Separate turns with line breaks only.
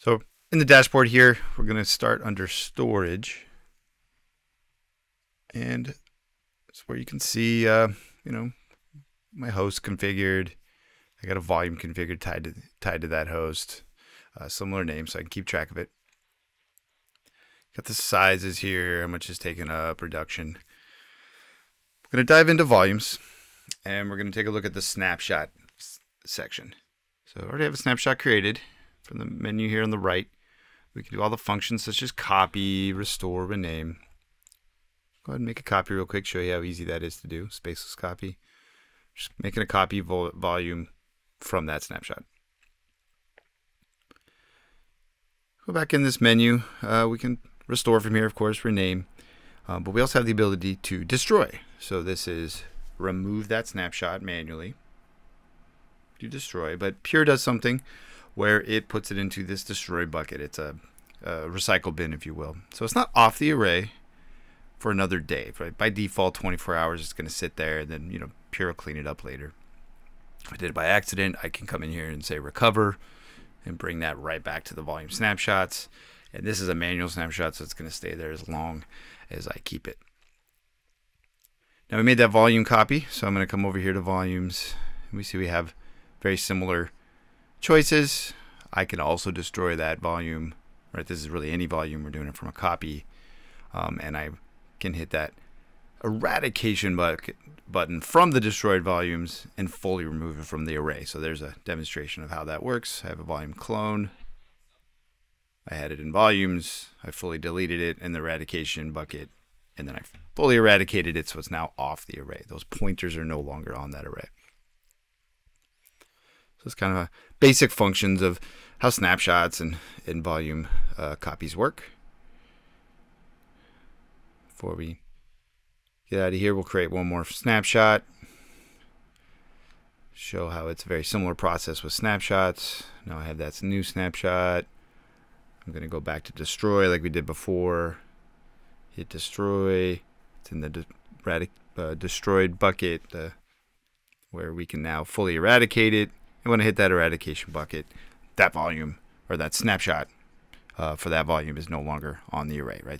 So in the dashboard here, we're going to start under storage. And it's where you can see, uh, you know, my host configured. I got a volume configured tied to tied to that host. Uh, similar name, so I can keep track of it. Got the sizes here, how much is taken up, reduction. We're going to dive into volumes, and we're going to take a look at the snapshot section. So I already have a snapshot created from the menu here on the right. We can do all the functions such as copy, restore, rename. Go ahead and make a copy real quick, show you how easy that is to do. Spaceless copy. Just making a copy vol volume from that snapshot. Go back in this menu. Uh, we can restore from here, of course, rename. Uh, but we also have the ability to destroy. So this is remove that snapshot manually. To destroy, but Pure does something where it puts it into this destroy bucket. It's a, a recycle bin, if you will. So it's not off the array for another day. Right? By default, 24 hours, it's going to sit there, and then you know Pure clean it up later. If I did it by accident, I can come in here and say recover, and bring that right back to the volume snapshots. And this is a manual snapshot, so it's going to stay there as long as I keep it. Now we made that volume copy, so I'm going to come over here to volumes. We see we have very similar choices. I can also destroy that volume, right? This is really any volume. We're doing it from a copy. Um, and I can hit that eradication button from the destroyed volumes and fully remove it from the array. So there's a demonstration of how that works. I have a volume clone. I had it in volumes. I fully deleted it in the eradication bucket. And then I fully eradicated it so it's now off the array. Those pointers are no longer on that array. So it's kind of a basic functions of how snapshots and, and volume uh, copies work. Before we get out of here, we'll create one more snapshot. Show how it's a very similar process with snapshots. Now I have that new snapshot. I'm going to go back to destroy like we did before. Hit destroy. It's in the de uh, destroyed bucket uh, where we can now fully eradicate it. And when I hit that eradication bucket, that volume or that snapshot uh, for that volume is no longer on the array, right?